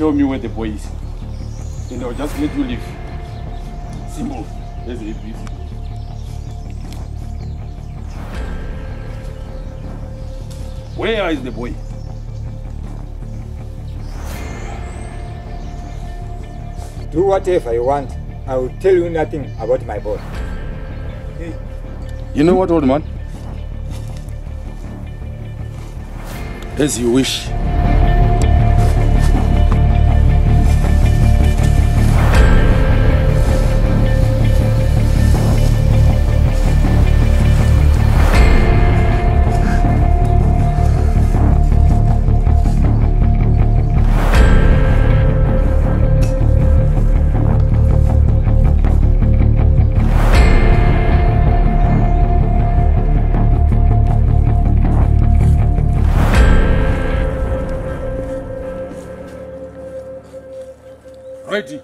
tell me where the boy is, and I'll just let you leave. Simple. There's it, please. Where is the boy? Do whatever you want. I will tell you nothing about my boy. You know what, old man? As you wish. Righty.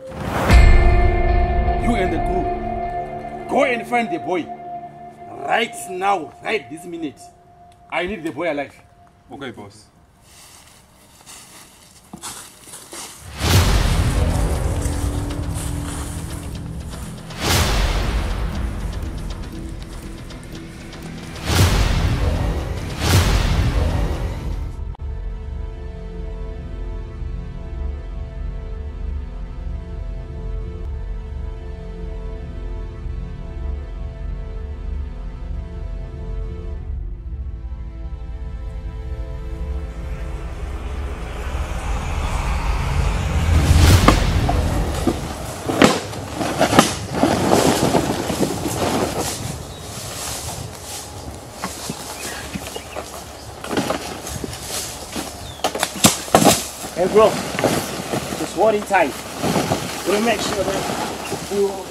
You and the crew, go and find the boy. Right now, right this minute. I need the boy alive. Okay, boss. Just hold it tight. We'll make sure that we all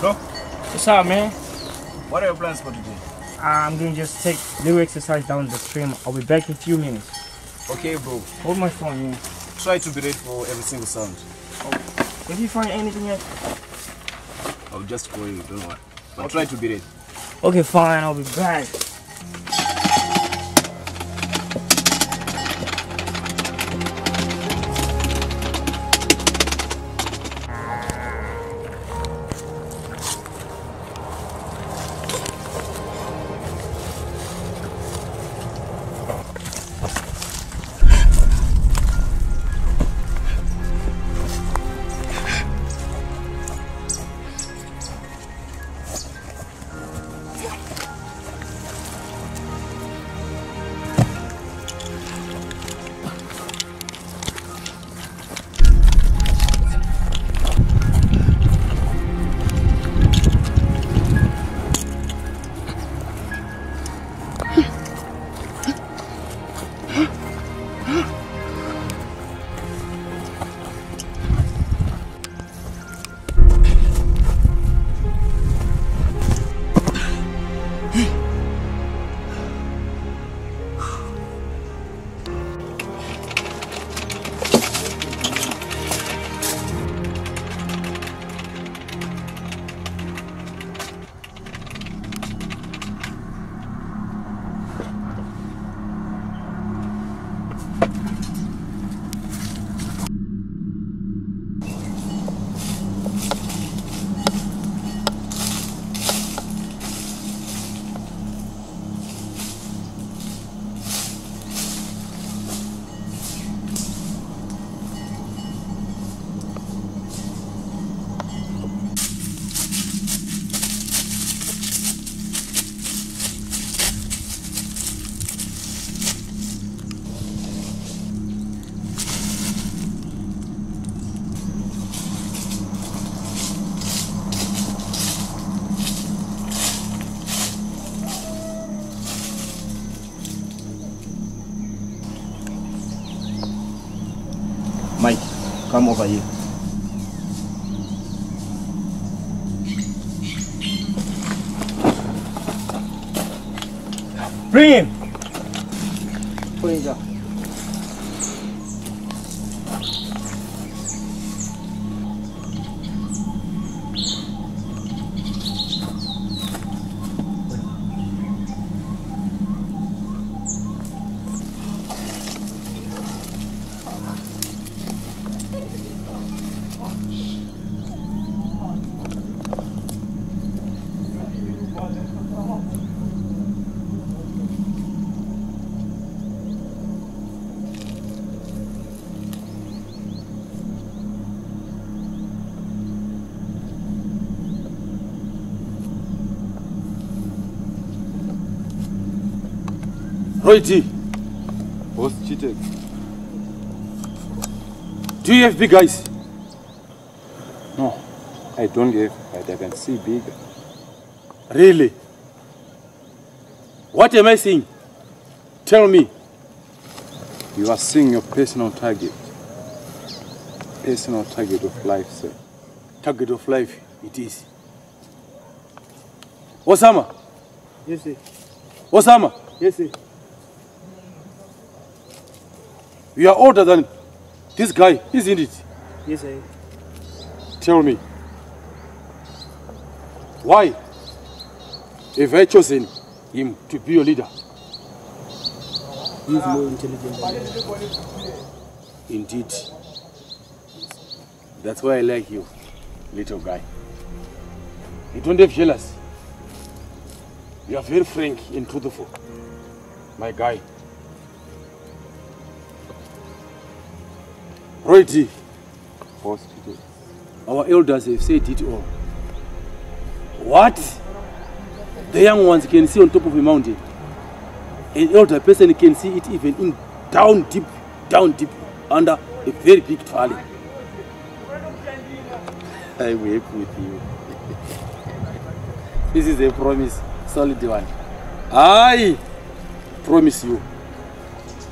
Bro, What's up, man? what are your plans for today? Ah, I'm gonna just take little exercise down the stream. I'll be back in a few minutes. Okay, bro. Hold my phone, yeah. Try to be ready for every single sound. If you find anything else, I'll just call you, don't worry. But try to be ready. okay, fine. I'll be back. Come over here. Bring him. Put him down. Roy T, Boss cheated. do you have big eyes? No, I don't have, but I can see big. Really? What am I seeing? Tell me. You are seeing your personal target. Personal target of life, sir. Target of life, it is. Osama, Yes, sir. Osama, Yes, sir. You are older than this guy, isn't it? Yes, sir. Tell me. Why have I chosen him to be your leader? He's more intelligent than you. Indeed. That's why I like you, little guy. You don't have jealous. You are very frank and truthful, my guy. Boss our elders have said it all. What the young ones can see on top of a mountain, an elder person can see it even in down deep, down deep, under a very big valley. I work with you. this is a promise, solid one. I promise you,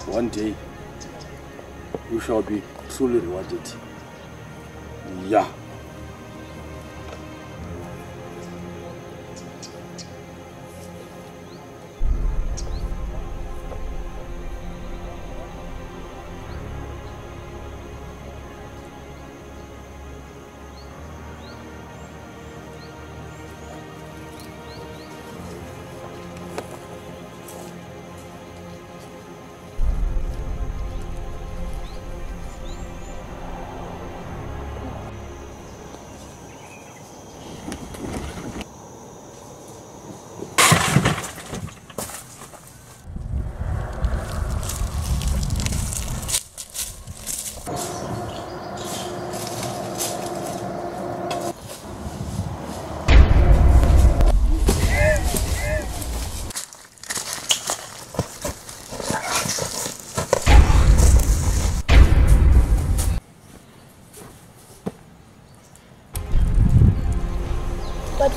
one day you shall be sólè níwájú ti ìyá. Yeah.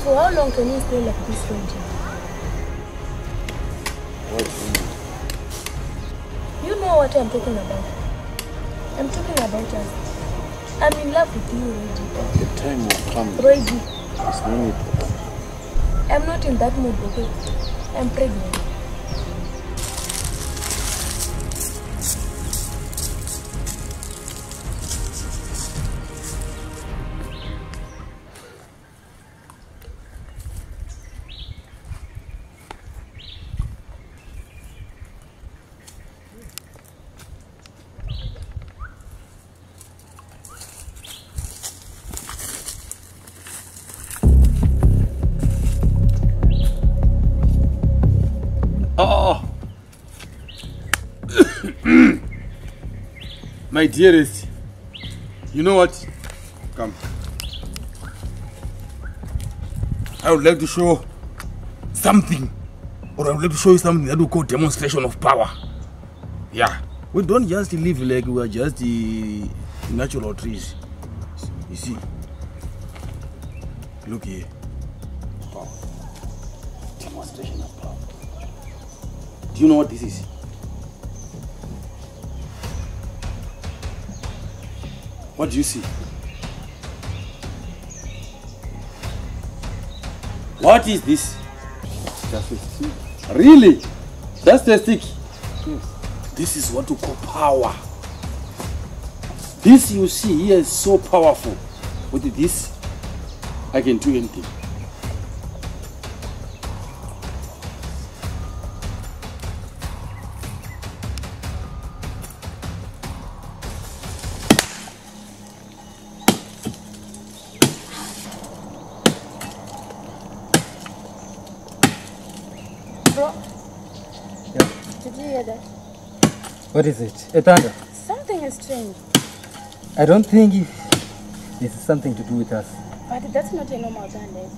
For how long can you stay like this, Reggie? You know what I'm talking about. I'm talking about us. I'm in love with you, Reggie. The time will come. Reggie, There's no need for that. I'm not in that mood, okay? I'm pregnant. My dearest, you know what? Come. I would like to show something, or I would like to show you something that we call demonstration of power. Yeah. We don't just live like we are just the natural trees. You see? Look here. Demonstration of power. Do you know what this is? What do you see? What is this? Just a stick. Really? That's the stick. This is what we call power. This you see here is so powerful. With this, I can do anything. What is it? A thunder? Something is strange. I don't think this is something to do with us. But that's not a normal thunder.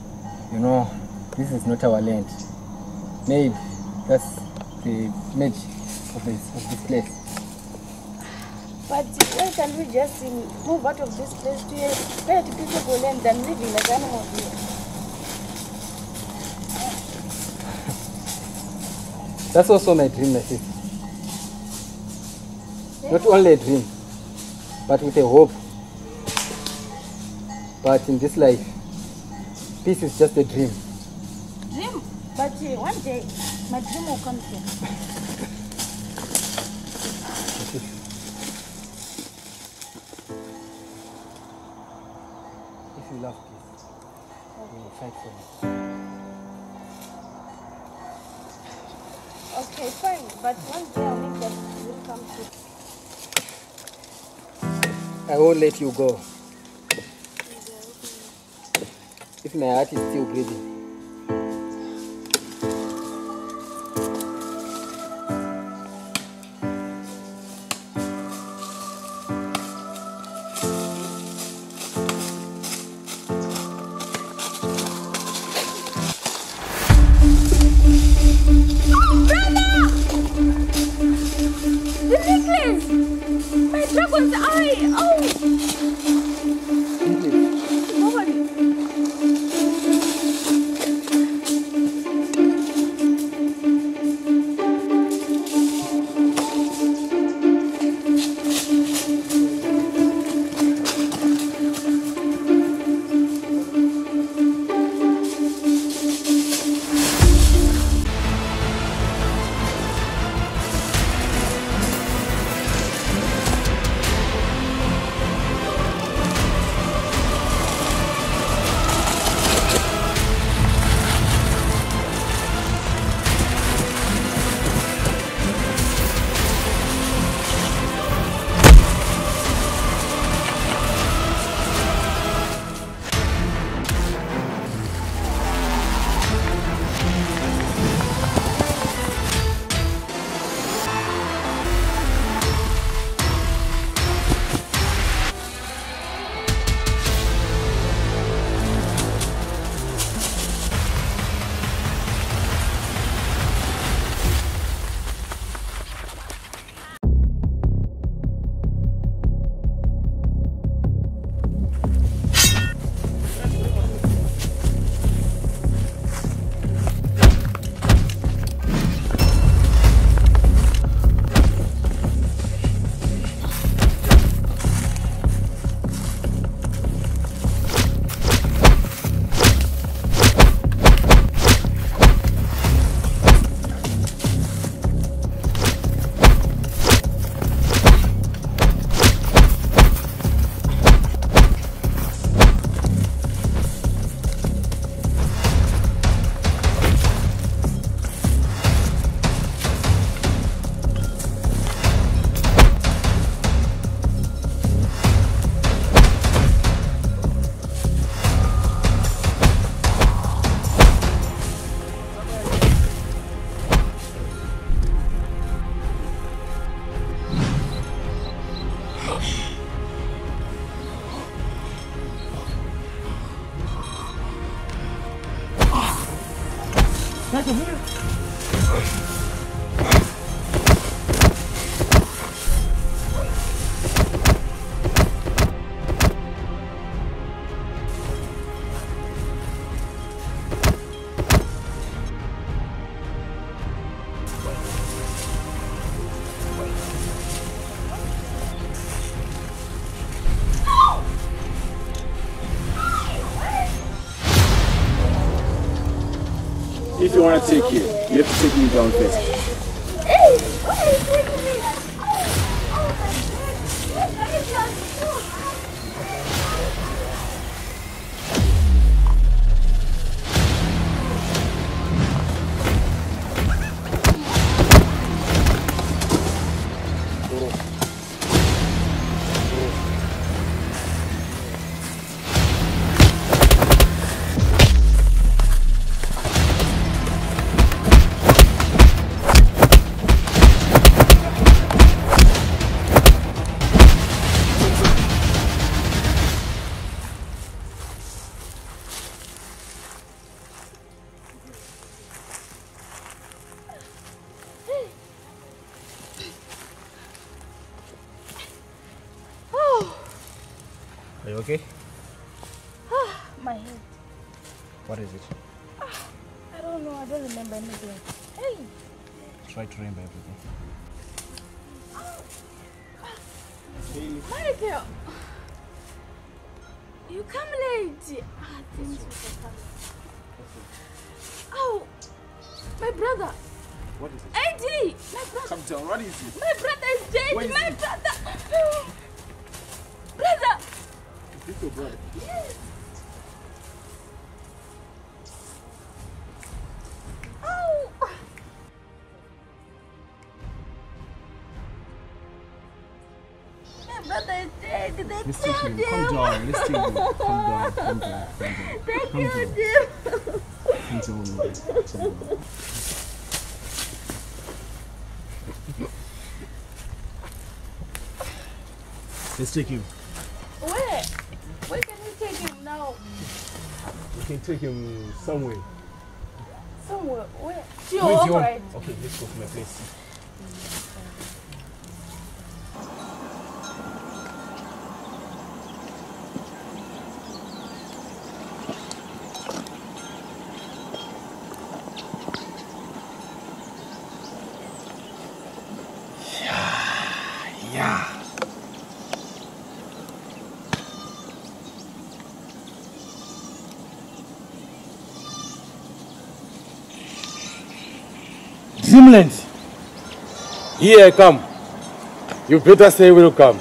You know, this is not our land. Maybe that's the magic of this, of this place. But why can't we just move out of this place to a better peaceful land than living as animals here? That's also my dream, my sister. Not only a dream, but with a hope. But in this life, peace is just a dream. Dream? But uh, one day, my dream will come true. If you love peace, you will fight for it. Okay, fine. But one day I'll make that dream come true. I won't let you go. If my heart is still breathing. Don't want to take you. You have to take me down first. Okay? My head. What is it? I don't know. I don't remember anything. Hey. Try to remember everything. Michael, you come late. Ah, things will come. Oh, my brother. What is it? Eddie, my brother. Come down. What is it? My brother is dead. Where is my he? They Let's killed take him. him. Calm down. Let's take him. Calm down. Calm down. Calm down. They Calm killed down. him. Calm down. Calm down. Let's take him. Where? Where can we take him now? We can take him somewhere. Somewhere. Where? Where's Sure, your- alright. Okay, let's go to my place. Yeah. Dreamland! Here I come. You better say welcome.